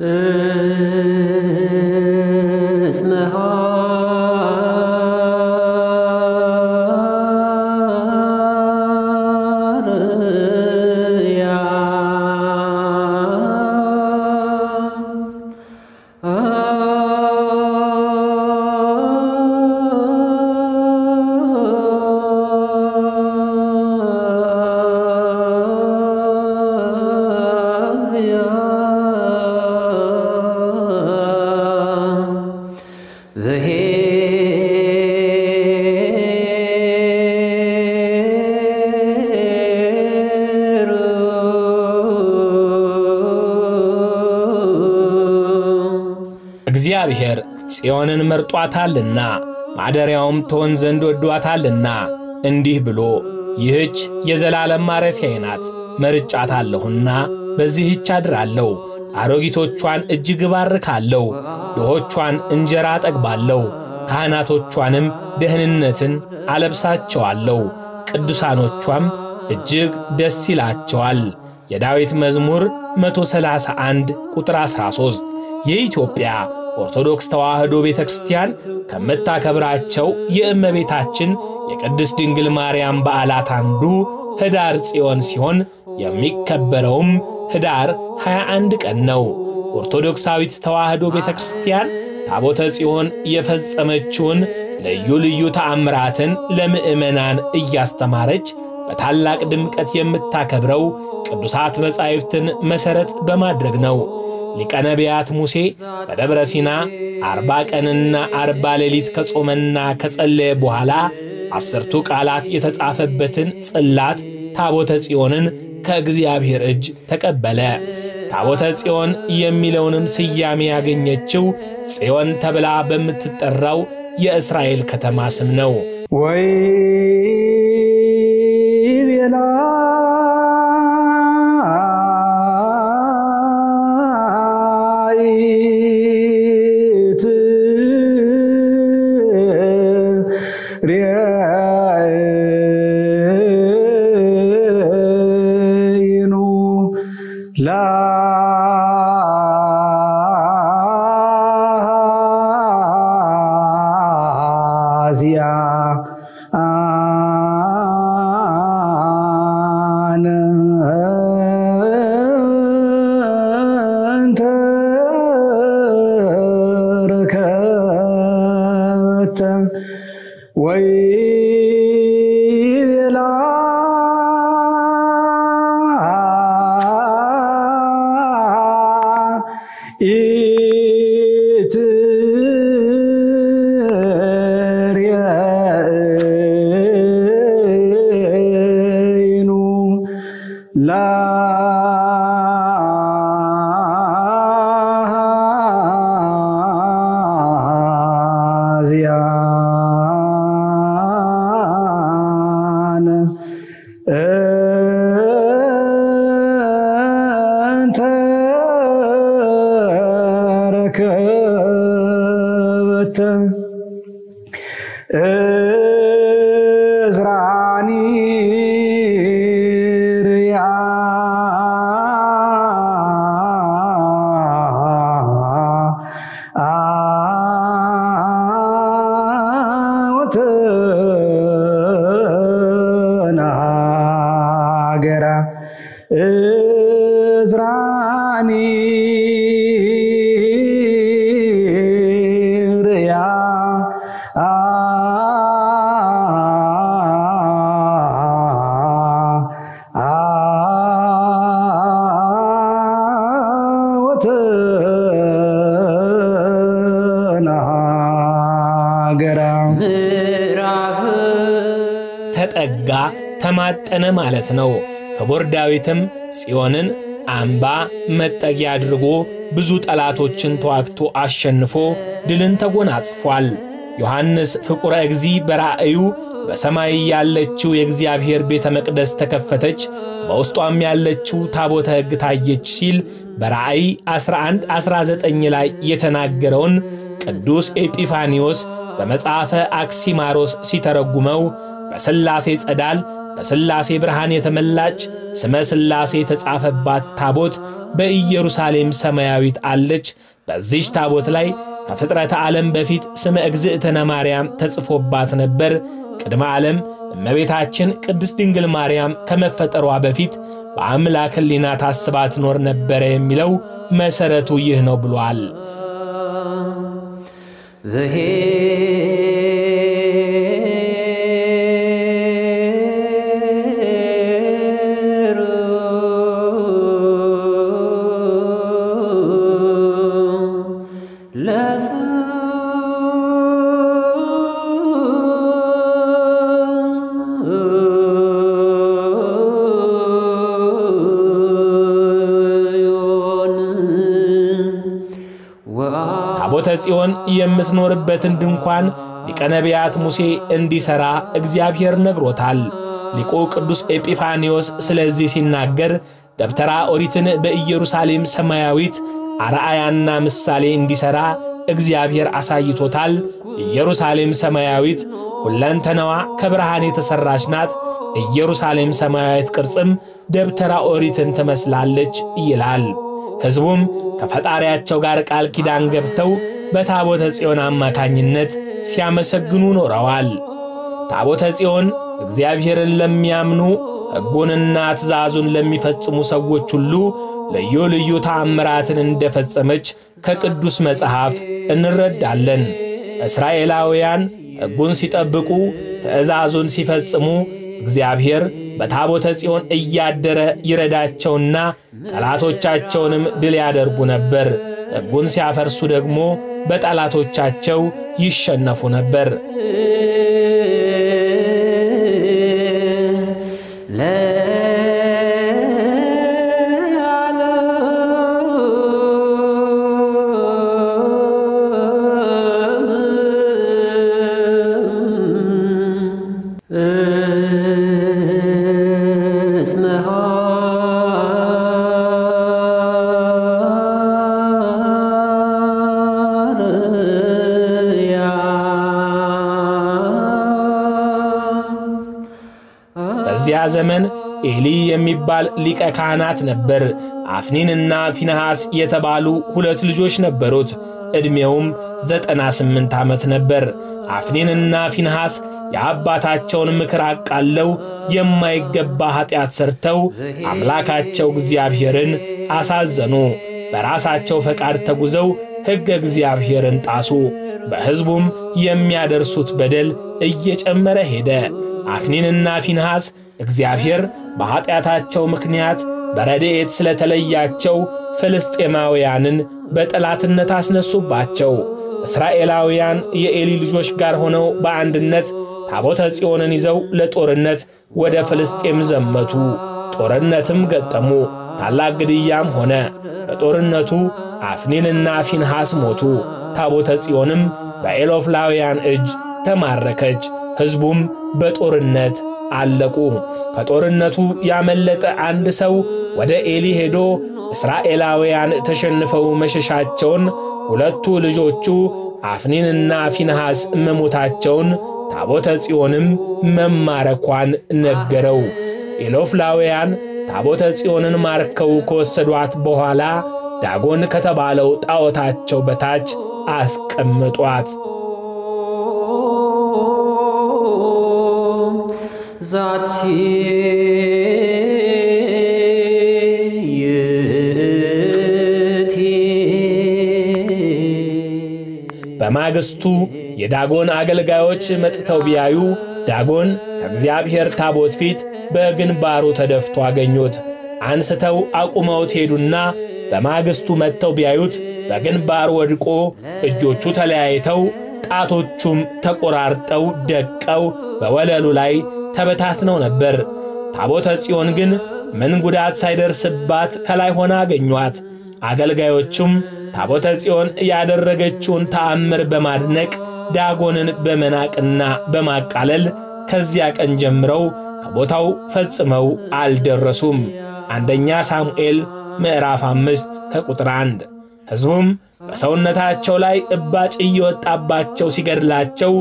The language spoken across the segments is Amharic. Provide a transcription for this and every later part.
Uh... መርጧታልና ማደሪያውም ትሆን ዘንድ ወዷታልና እንዲህ ብሎ ይህች የዘላለም ማረፊያዬ ናት፣ መርጫታለሁና በዚህች አድራለሁ። አሮጊቶቿን እጅግ እባርካለሁ፣ ድሆቿን እንጀራ አጠግባለሁ፣ ካህናቶቿንም ደህንነትን አለብሳቸዋለሁ፣ ቅዱሳኖቿም እጅግ ደስ ይላቸዋል። የዳዊት መዝሙር 131 ቁጥር 13 የኢትዮጵያ ኦርቶዶክስ ተዋሕዶ ቤተ ክርስቲያን ከምታከብራቸው የእመቤታችን የቅድስት ድንግል ማርያም በዓላት አንዱ ኅዳር ጽዮን ሲሆን የሚከበረውም ኅዳር 21 ቀን ነው። ኦርቶዶክሳዊት ተዋሕዶ ቤተ ክርስቲያን ታቦተ ጽዮን የፈጸመችውን ልዩ ልዩ ተአምራትን ለምዕመናን እያስተማረች በታላቅ ድምቀት የምታከብረው ቅዱሳት መጻሕፍትን መሠረት በማድረግ ነው። ሊቀ ነቢያት ሙሴ በደብረ ሲና አርባ ቀንና አርባ ሌሊት ከጾመና ከጸለየ በኋላ አስርቱ ቃላት የተጻፈበትን ጽላት ታቦተ ጽዮንን ከእግዚአብሔር እጅ ተቀበለ። ታቦተ ጽዮን የሚለውንም ስያሜ ያገኘችው ጽዮን ተብላ በምትጠራው የእስራኤል ከተማ ስም ነው። ወይ Asia, ተጠጋ ተማጠነ ማለት ነው። ክቡር ዳዊትም ጽዮንን አምባ መጠጊያ አድርጎ ብዙ ጠላቶችን ተዋግቶ አሸንፎ ድልን ተጎናጽፏል። ዮሐንስ ፍቁረ እግዚ በራእዩ በሰማይ ያለችው የእግዚአብሔር ቤተ መቅደስ ተከፈተች፣ በውስጧም ያለችው ታቦተ ሕግ ታየች ሲል በራእይ 11 19 ላይ የተናገረውን ቅዱስ ኤጲፋኒዎስ በመጽሐፈ አክሲማሮስ ሲተረጉመው በሥላሴ ጸዳል በሥላሴ ብርሃን የተመላች ስመ ሥላሴ የተጻፈባት ታቦት በኢየሩሳሌም ሰማያዊት አለች። በዚች ታቦት ላይ ከፍጥረተ ዓለም በፊት ስመ እግዝእትነ ማርያም ተጽፎባት ነበር። ቅድመ ዓለም እመቤታችን ቅድስት ድንግል ማርያም ከመፈጠሯ በፊት በአምላክ ሕሊና ታስባ ትኖር ነበረ የሚለው መሠረቱ ይህ ነው ብሏል። ጽዮን የምትኖርበትን ድንኳን ሊቀ ነቢያት ሙሴ እንዲሠራ እግዚአብሔር ነግሮታል። ሊቁ ቅዱስ ኤጲፋኒዎስ ስለዚህ ሲናገር ደብተራ ኦሪትን በኢየሩሳሌም ሰማያዊት አርአያና ምሳሌ እንዲሠራ እግዚአብሔር አሳይቶታል። ኢየሩሳሌም ሰማያዊት ሁለንተናዋ ከብርሃን የተሠራች ናት። ኢየሩሳሌም ሰማያዊት ቅርጽም ደብተራ ኦሪትን ትመስላለች ይላል። ሕዝቡም ከፈጣሪያቸው ጋር ቃል ኪዳን ገብተው በታቦተ ጽዮን አማካኝነት ሲያመሰግኑ ኖረዋል። ታቦተ ጽዮን እግዚአብሔርን ለሚያምኑ ሕጉንና ትእዛዙን ለሚፈጽሙ ሰዎች ሁሉ ልዩ ልዩ ተአምራትን እንደፈጸመች ከቅዱስ መጽሐፍ እንረዳለን። እስራኤላውያን ሕጉን ሲጠብቁ፣ ትእዛዙን ሲፈጽሙ እግዚአብሔር በታቦተ ጽዮን እያደረ ይረዳቸውና ጠላቶቻቸውንም ድል ያደርጉ ነበር። ሕጉን ሲያፈርሱ ደግሞ በጠላቶቻቸው ይሸነፉ ነበር። ሊቀ ካህናት ነበር። አፍኒንና ፊንሐስ የተባሉ ሁለት ልጆች ነበሩት። ዕድሜውም ዘጠና ስምንት ዓመት ነበር። አፍኒንና ፊንሐስ የአባታቸውን ምክር አቃለው የማይገባ ኀጢአት ሰርተው አምላካቸው እግዚአብሔርን አሳዘኑ። በራሳቸው ፈቃድ ተጉዘው ሕገ እግዚአብሔርን ጣሱ። በሕዝቡም የሚያደርሱት በደል እየጨመረ ሄደ። አፍኒንና ፊንሐስ እግዚአብሔር በኀጢአታቸው ምክንያት በረድኤት ስለተለያቸው ፍልስጤማውያንን በጠላትነት አስነሱባቸው። እስራኤላውያን የኤሊ ልጆች ጋር ሆነው በአንድነት ታቦተ ጽዮንን ይዘው ለጦርነት ወደ ፍልስጤም ዘመቱ። ጦርነትም ገጠሙ። ታላቅ ግድያም ሆነ። በጦርነቱ አፍኒንና ፊንሐስ ሞቱ። ታቦተ ጽዮንም በኤሎፍላውያን እጅ ተማረከች። ሕዝቡም በጦርነት አለቁ። ከጦርነቱ ያመለጠ አንድ ሰው ወደ ኤሊ ሄዶ እስራኤላውያን ተሸንፈው መሸሻቸውን፣ ሁለቱ ልጆቹ አፍኒንና ፊንሐስ መሞታቸውን፣ ታቦተ ጽዮንም መማረኳን ነገረው። ኤሎፍላውያን ታቦተ ጽዮንን ማርከው ከወሰዷት በኋላ ዳጎን ከተባለው ጣዖታቸው በታች አስቀምጧት። ዛቲ በማግስቱ የዳጎን አገልጋዮች መጥተው ቢያዩ ዳጎን ከእግዚአብሔር ታቦት ፊት በግንባሩ ተደፍቶ አገኙት። አንስተው አቁመውት ሄዱና በማግስቱ መጥተው ቢያዩት በግንባሩ ወድቆ እጆቹ ተለያይተው ጣቶቹም ተቆራርጠው ደቀው በወለሉ ላይ ተበታትነው ነበር። ታቦተ ጽዮን ግን ምን ጉዳት ሳይደርስባት ከላይ ሆና አገኟት። አገልጋዮቹም ታቦተ ጽዮን ያደረገችውን ተአምር በማድነቅ ዳጎንን በመናቅና በማቃለል ከዚያ ቀን ጀምረው ከቦታው ፈጽመው አልደረሱም። አንደኛ ሳሙኤል ምዕራፍ አምስት ከቁጥር አንድ ሕዝቡም በሰውነታቸው ላይ እባጭ እየወጣባቸው ሲገድላቸው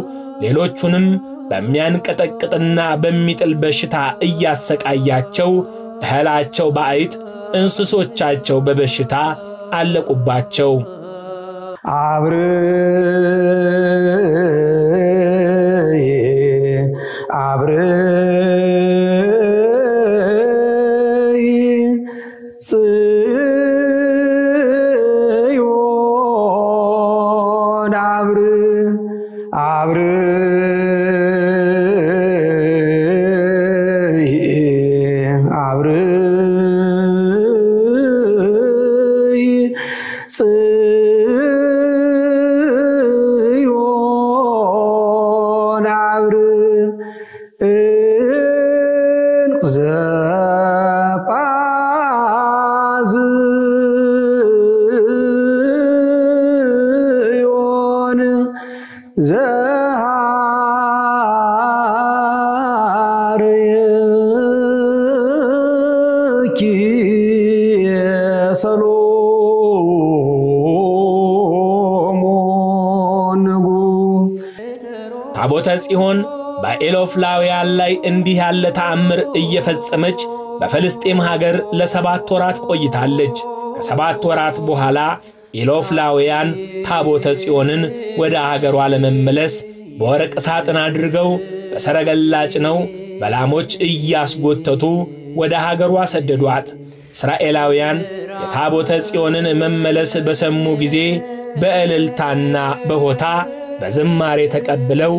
ሌሎቹንም በሚያንቀጠቅጥና በሚጥል በሽታ እያሰቃያቸው እህላቸው በአይጥ እንስሶቻቸው በበሽታ አለቁባቸው። አብርይ አብርይ ሰሎሞን ንጉሥ ታቦተ ጽዮን በኤሎፍላውያን ላይ እንዲህ ያለ ተአምር እየፈጸመች በፍልስጤም ሀገር ለሰባት ወራት ቆይታለች። ከሰባት ወራት በኋላ ኤሎፍላውያን ታቦተ ጽዮንን ወደ አገሯ ለመመለስ በወርቅ ሳጥን አድርገው በሰረገላ ጭነው በላሞች እያስጎተቱ ወደ ሀገሯ ሰደዷት። እስራኤላውያን የታቦተ ጽዮንን መመለስ በሰሙ ጊዜ በእልልታና በሆታ በዝማሬ ተቀብለው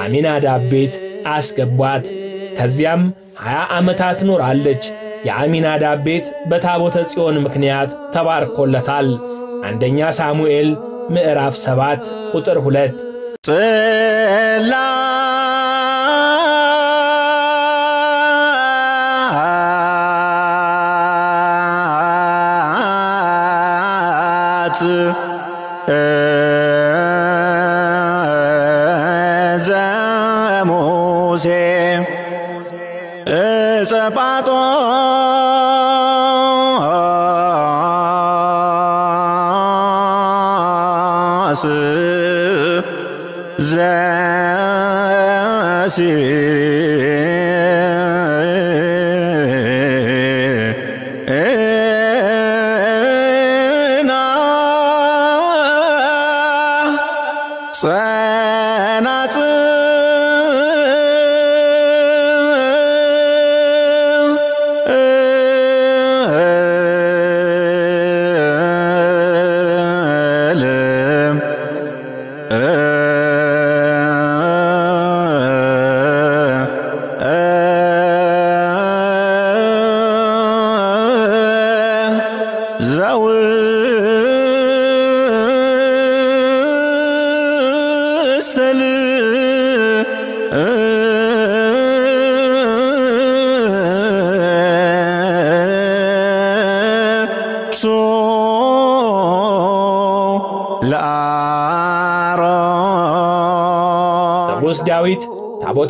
አሚናዳብ ቤት አስገቧት። ከዚያም ሀያ ዓመታት ኖራለች። የአሚናዳብ ቤት በታቦተ ጽዮን ምክንያት ተባርኮለታል። አንደኛ ሳሙኤል ምዕራፍ 7 ቁጥር 2谢谢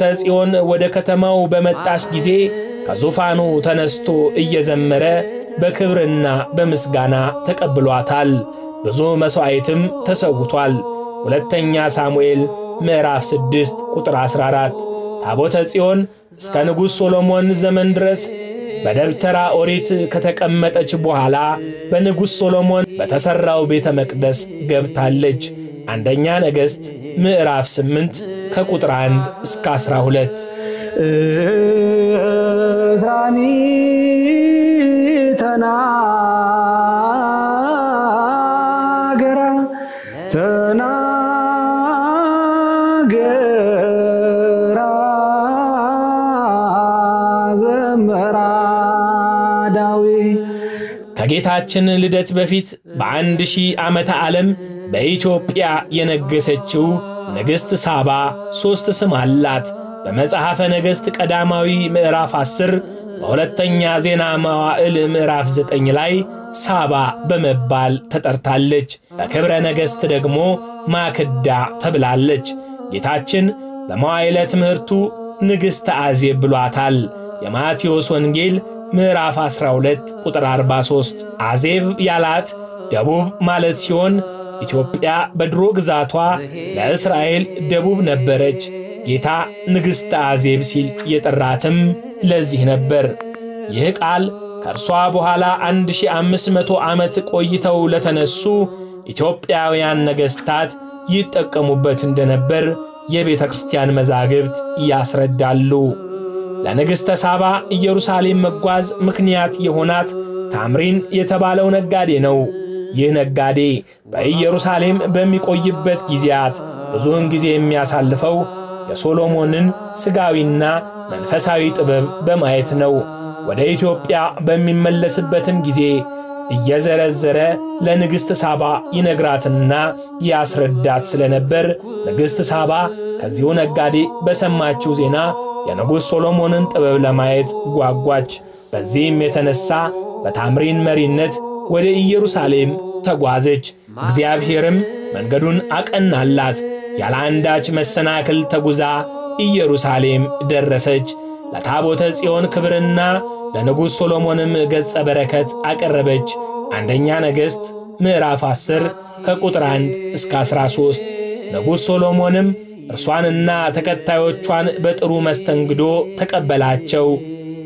ታቦተ ጽዮን ወደ ከተማው በመጣች ጊዜ ከዙፋኑ ተነስቶ እየዘመረ በክብርና በምስጋና ተቀብሏታል። ብዙ መሥዋዕትም ተሰውቷል። ሁለተኛ ሳሙኤል ምዕራፍ 6 ቁጥር 14 ታቦተ ጽዮን እስከ ንጉሥ ሶሎሞን ዘመን ድረስ በደብተራ ኦሪት ከተቀመጠች በኋላ በንጉሥ ሶሎሞን በተሠራው ቤተ መቅደስ ገብታለች። አንደኛ ነገሥት ምዕራፍ 8 ከቁጥር 1 እስከ 12 እዝራኒ ተናገራ ተናገራ ዘመራ ዳዊት። ከጌታችን ልደት በፊት በአንድ ሺህ ዓመተ ዓለም በኢትዮጵያ የነገሰችው ንግሥት ሳባ ሦስት ስም አላት። በመጽሐፈ ነገሥት ቀዳማዊ ምዕራፍ 10 በሁለተኛ ዜና መዋዕል ምዕራፍ 9 ላይ ሳባ በመባል ተጠርታለች። በክብረ ነገሥት ደግሞ ማክዳ ተብላለች። ጌታችን በመዋዕለ ትምህርቱ ንግሥተ አዜብ ብሏታል። የማቴዎስ ወንጌል ምዕራፍ 12 ቁጥር 43 አዜብ ያላት ደቡብ ማለት ሲሆን ኢትዮጵያ በድሮ ግዛቷ ለእስራኤል ደቡብ ነበረች። ጌታ ንግሥተ አዜብ ሲል የጠራትም ለዚህ ነበር። ይህ ቃል ከእርሷ በኋላ 1500 ዓመት ቆይተው ለተነሱ ኢትዮጵያውያን ነገሥታት ይጠቀሙበት እንደነበር የቤተ ክርስቲያን መዛግብት ያስረዳሉ። ለንግሥተ ሳባ ኢየሩሳሌም መጓዝ ምክንያት የሆናት ታምሪን የተባለው ነጋዴ ነው። ይህ ነጋዴ በኢየሩሳሌም በሚቆይበት ጊዜያት ብዙውን ጊዜ የሚያሳልፈው የሶሎሞንን ሥጋዊና መንፈሳዊ ጥበብ በማየት ነው። ወደ ኢትዮጵያ በሚመለስበትም ጊዜ እየዘረዘረ ለንግሥት ሳባ ይነግራትና ያስረዳት ስለነበር ንግሥት ሳባ ከዚሁ ነጋዴ በሰማችው ዜና የንጉሥ ሶሎሞንን ጥበብ ለማየት ጓጓች። በዚህም የተነሣ በታምሪን መሪነት ወደ ኢየሩሳሌም ተጓዘች። እግዚአብሔርም መንገዱን አቀናላት። ያለ አንዳች መሰናክል ተጉዛ ኢየሩሳሌም ደረሰች። ለታቦተ ጽዮን ክብርና ለንጉሥ ሶሎሞንም ገጸ በረከት አቀረበች። አንደኛ ነገሥት ምዕራፍ 10 ከቁጥር 1 እስከ 13። ንጉሥ ሶሎሞንም እርሷንና ተከታዮቿን በጥሩ መስተንግዶ ተቀበላቸው።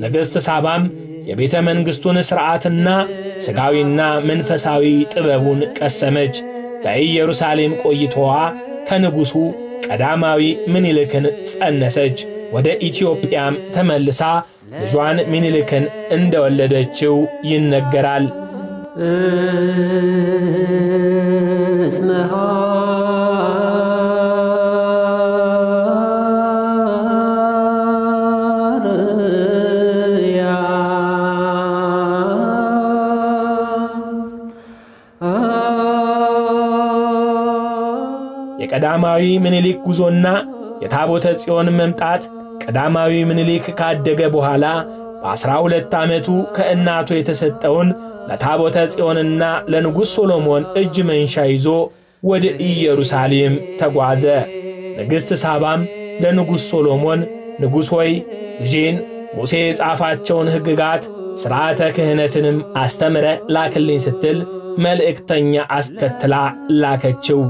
ንግሥት ሳባም የቤተ መንግሥቱን ሥርዓትና ሥጋዊና መንፈሳዊ ጥበቡን ቀሰመች። በኢየሩሳሌም ቆይታዋ ከንጉሡ ቀዳማዊ ምኒልክን ጸነሰች። ወደ ኢትዮጵያም ተመልሳ ልጇን ምኒልክን እንደወለደችው ይነገራል። እስመሃ የቀዳማዊ ምኒልክ ጉዞና የታቦተ ጽዮን መምጣት ቀዳማዊ ምኒልክ ካደገ በኋላ በዐሥራ ሁለት ዓመቱ ከእናቱ የተሰጠውን ለታቦተ ጽዮንና ለንጉሥ ሶሎሞን እጅ መንሻ ይዞ ወደ ኢየሩሳሌም ተጓዘ። ንግሥት ሳባም ለንጉሥ ሶሎሞን ንጉሥ ሆይ ልጄን ሙሴ የጻፋቸውን ሕግጋት ሥርዓተ ክህነትንም አስተምረህ ላክልኝ ስትል መልእክተኛ አስከትላ ላከችው።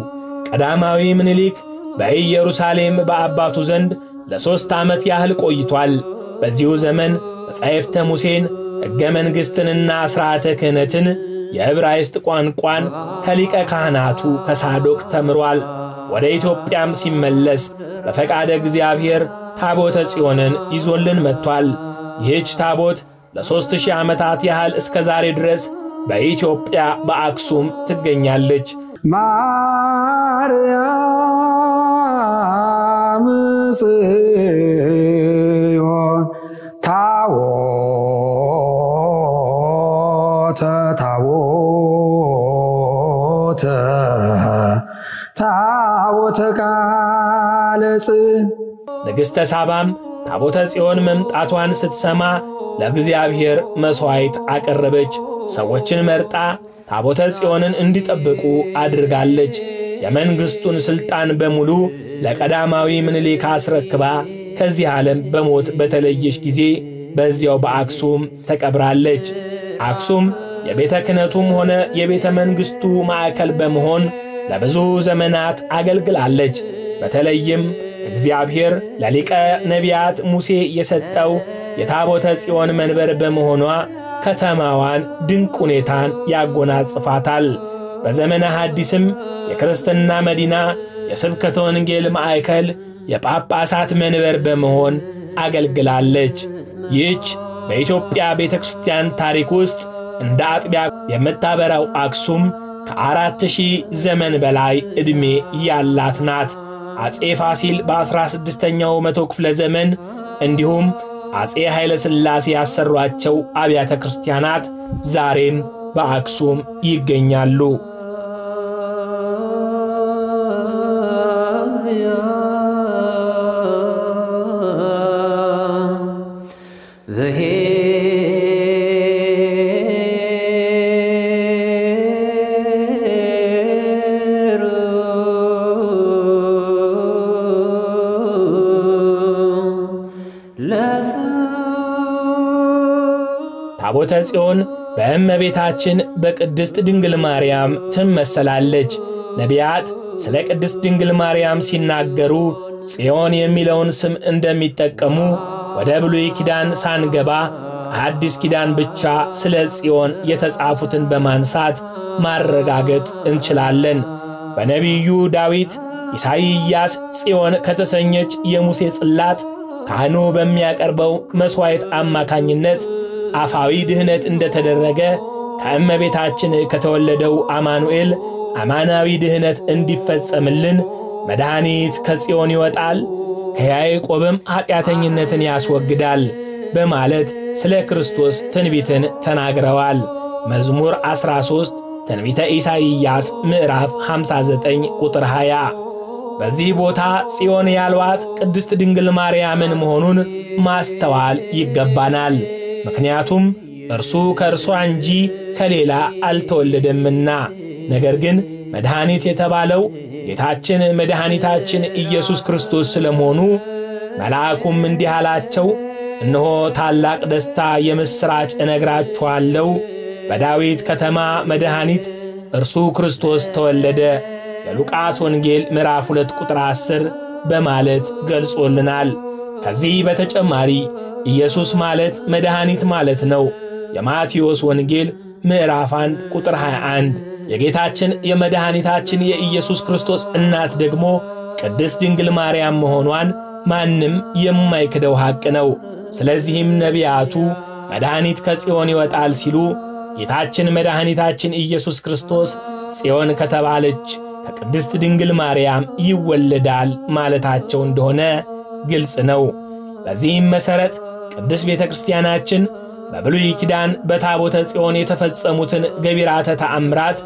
ቀዳማዊ ምኒልክ በኢየሩሳሌም በአባቱ ዘንድ ለሦስት ዓመት ያህል ቆይቷል። በዚሁ ዘመን መጻሕፍተ ሙሴን ሕገ መንግሥትንና ሥርዓተ ክህነትን የዕብራይስጥ ቋንቋን ከሊቀ ካህናቱ ከሳዶቅ ተምሯል። ወደ ኢትዮጵያም ሲመለስ በፈቃደ እግዚአብሔር ታቦተ ጽዮንን ይዞልን መጥቷል። ይህች ታቦት ለሦስት ሺህ ዓመታት ያህል እስከ ዛሬ ድረስ በኢትዮጵያ በአክሱም ትገኛለች። ማርያም ጽዮን ታቦተ ታቦተ ታቦተ ቃለ ንግሥተ ሳባም ታቦተ ጽዮን መምጣቷን ስትሰማ ለእግዚአብሔር መሥዋዕት አቀረበች። ሰዎችን መርጣ ታቦተ ጽዮንን እንዲጠብቁ አድርጋለች። የመንግሥቱን ሥልጣን በሙሉ ለቀዳማዊ ምኒልክ አስረክባ ከዚህ ዓለም በሞት በተለየች ጊዜ በዚያው በአክሱም ተቀብራለች። አክሱም የቤተ ክህነቱም ሆነ የቤተ መንግሥቱ ማዕከል በመሆን ለብዙ ዘመናት አገልግላለች። በተለይም እግዚአብሔር ለሊቀ ነቢያት ሙሴ የሰጠው የታቦተ ጽዮን መንበር በመሆኗ ከተማዋን ድንቅ ሁኔታን ያጎናጽፋታል። በዘመነ ሐዲስም የክርስትና መዲና፣ የስብከተ ወንጌል ማዕከል፣ የጳጳሳት መንበር በመሆን አገልግላለች። ይህች በኢትዮጵያ ቤተ ክርስቲያን ታሪክ ውስጥ እንደ አጥቢያ የምታበራው አክሱም ከአራት ሺህ ዘመን በላይ ዕድሜ ያላት ናት። አፄ ፋሲል በዐሥራ ስድስተኛው መቶ ክፍለ ዘመን እንዲሁም አፄ ኃይለ ሥላሴ ያሰሯቸው አብያተ ክርስቲያናት ዛሬም በአክሱም ይገኛሉ። ታቦተ ጽዮን በእመቤታችን በቅድስት ድንግል ማርያም ትመሰላለች። ነቢያት ስለ ቅድስት ድንግል ማርያም ሲናገሩ ጽዮን የሚለውን ስም እንደሚጠቀሙ ወደ ብሉይ ኪዳን ሳንገባ አዲስ ኪዳን ብቻ ስለ ጽዮን የተጻፉትን በማንሳት ማረጋገጥ እንችላለን። በነቢዩ ዳዊት ኢሳይያስ ጽዮን ከተሰኘች የሙሴ ጽላት ካህኑ በሚያቀርበው መሥዋዕት አማካኝነት አፋዊ ድኅነት እንደተደረገ ከእመቤታችን ከተወለደው አማኑኤል አማናዊ ድኅነት እንዲፈጸምልን መድኃኒት ከጽዮን ይወጣል ከያዕቆብም ኀጢአተኝነትን ያስወግዳል በማለት ስለ ክርስቶስ ትንቢትን ተናግረዋል። መዝሙር 13 ትንቢተ ኢሳይያስ ምዕራፍ 59 ቁጥር 20። በዚህ ቦታ ጽዮን ያልዋት ቅድስት ድንግል ማርያምን መሆኑን ማስተዋል ይገባናል። ምክንያቱም እርሱ ከእርሷ እንጂ ከሌላ አልተወለደምና። ነገር ግን መድኃኒት የተባለው ጌታችን መድኃኒታችን ኢየሱስ ክርስቶስ ስለመሆኑ መልአኩም እንዲህ አላቸው፣ እነሆ ታላቅ ደስታ የምሥራች እነግራችኋለሁ፣ በዳዊት ከተማ መድኃኒት እርሱ ክርስቶስ ተወለደ። በሉቃስ ወንጌል ምዕራፍ 2 ቁጥር 10 በማለት ገልጾልናል። ከዚህ በተጨማሪ ኢየሱስ ማለት መድኃኒት ማለት ነው። የማቴዎስ ወንጌል ምዕራፍ 1 ቁጥር 21 የጌታችን የመድኃኒታችን የኢየሱስ ክርስቶስ እናት ደግሞ ቅድስት ድንግል ማርያም መሆኗን ማንም የማይክደው ሐቅ ነው። ስለዚህም ነቢያቱ መድኃኒት ከጽዮን ይወጣል ሲሉ ጌታችን መድኃኒታችን ኢየሱስ ክርስቶስ ጽዮን ከተባለች ከቅድስት ድንግል ማርያም ይወለዳል ማለታቸው እንደሆነ ግልጽ ነው። በዚህም መሠረት ቅድስት ቤተ ክርስቲያናችን በብሉይ ኪዳን በታቦተ ጽዮን የተፈጸሙትን ገቢራተ ተአምራት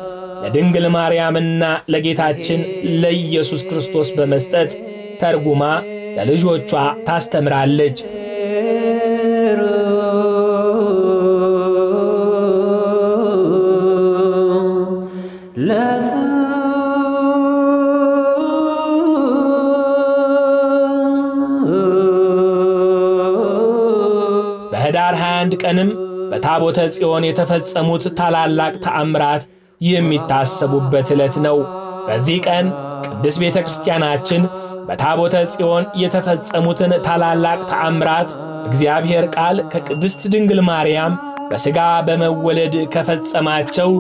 ለድንግል ማርያምና ለጌታችን ለኢየሱስ ክርስቶስ በመስጠት ተርጉማ ለልጆቿ ታስተምራለች። ቀንም በታቦተ ጽዮን የተፈጸሙት ታላላቅ ተአምራት የሚታሰቡበት ዕለት ነው። በዚህ ቀን ቅድስት ቤተ ክርስቲያናችን በታቦተ ጽዮን የተፈጸሙትን ታላላቅ ተአምራት እግዚአብሔር ቃል ከቅድስት ድንግል ማርያም በሥጋ በመወለድ ከፈጸማቸው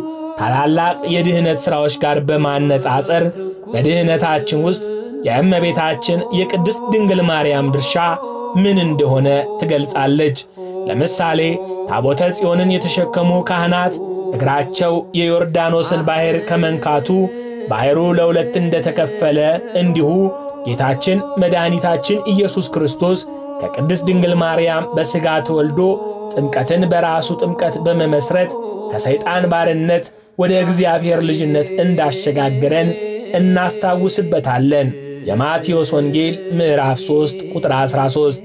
ታላላቅ የድኅነት ሥራዎች ጋር በማነጻጸር በድኅነታችን ውስጥ የእመቤታችን የቅድስት ድንግል ማርያም ድርሻ ምን እንደሆነ ትገልጻለች። ለምሳሌ ታቦተ ጽዮንን የተሸከሙ ካህናት እግራቸው የዮርዳኖስን ባሕር ከመንካቱ ባሕሩ ለሁለት እንደተከፈለ እንዲሁ ጌታችን መድኃኒታችን ኢየሱስ ክርስቶስ ከቅድስት ድንግል ማርያም በሥጋ ተወልዶ ጥምቀትን በራሱ ጥምቀት በመመሥረት ከሰይጣን ባርነት ወደ እግዚአብሔር ልጅነት እንዳሸጋገረን እናስታውስበታለን። የማቴዎስ ወንጌል ምዕራፍ 3 ቁጥር 13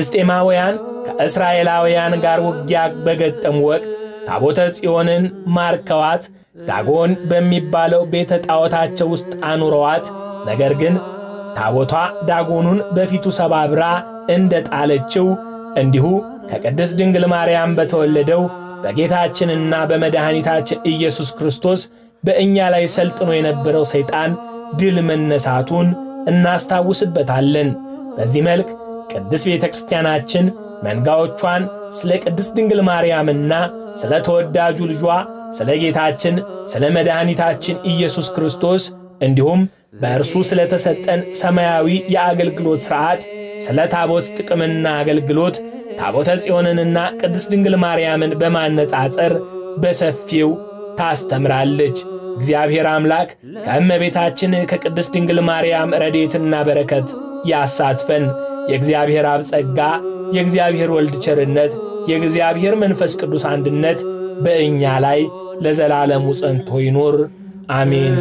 ፍልስጤማውያን ከእስራኤላውያን ጋር ውጊያ በገጠሙ ወቅት ታቦተ ጽዮንን ማርከዋት ዳጎን በሚባለው ቤተ ጣዖታቸው ውስጥ አኑረዋት፣ ነገር ግን ታቦቷ ዳጎኑን በፊቱ ሰባብራ እንደ ጣለችው እንዲሁ ከቅድስት ድንግል ማርያም በተወለደው በጌታችንና በመድኃኒታችን ኢየሱስ ክርስቶስ በእኛ ላይ ሰልጥኖ የነበረው ሰይጣን ድል መነሳቱን እናስታውስበታለን። በዚህ መልክ ቅድስት ቤተ ክርስቲያናችን መንጋዎቿን ስለ ቅድስት ድንግል ማርያምና ስለ ተወዳጁ ልጇ ስለ ጌታችን ስለ መድኃኒታችን ኢየሱስ ክርስቶስ እንዲሁም በእርሱ ስለ ተሰጠን ሰማያዊ የአገልግሎት ሥርዓት ስለ ታቦት ጥቅምና አገልግሎት ታቦተ ጽዮንንና ቅድስት ድንግል ማርያምን በማነጻጸር በሰፊው ታስተምራለች። እግዚአብሔር አምላክ ከእመቤታችን ከቅድስት ድንግል ማርያም ረድኤትና በረከት ያሳትፈን። የእግዚአብሔር አብ ጸጋ፣ የእግዚአብሔር ወልድ ቸርነት፣ የእግዚአብሔር መንፈስ ቅዱስ አንድነት በእኛ ላይ ለዘላለሙ ጸንቶ ይኑር። አሜን።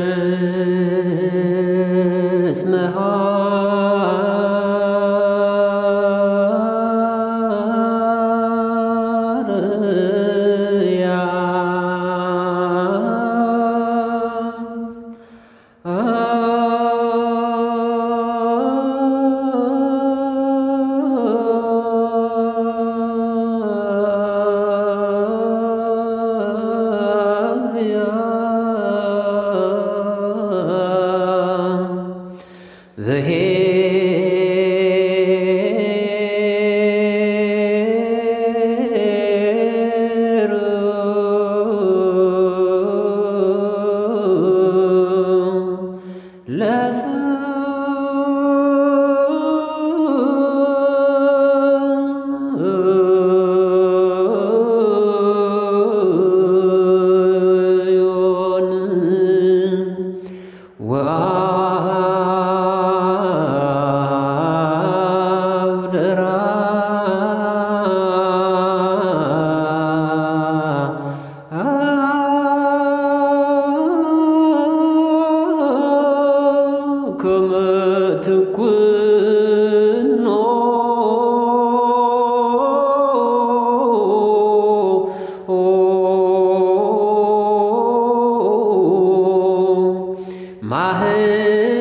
My head.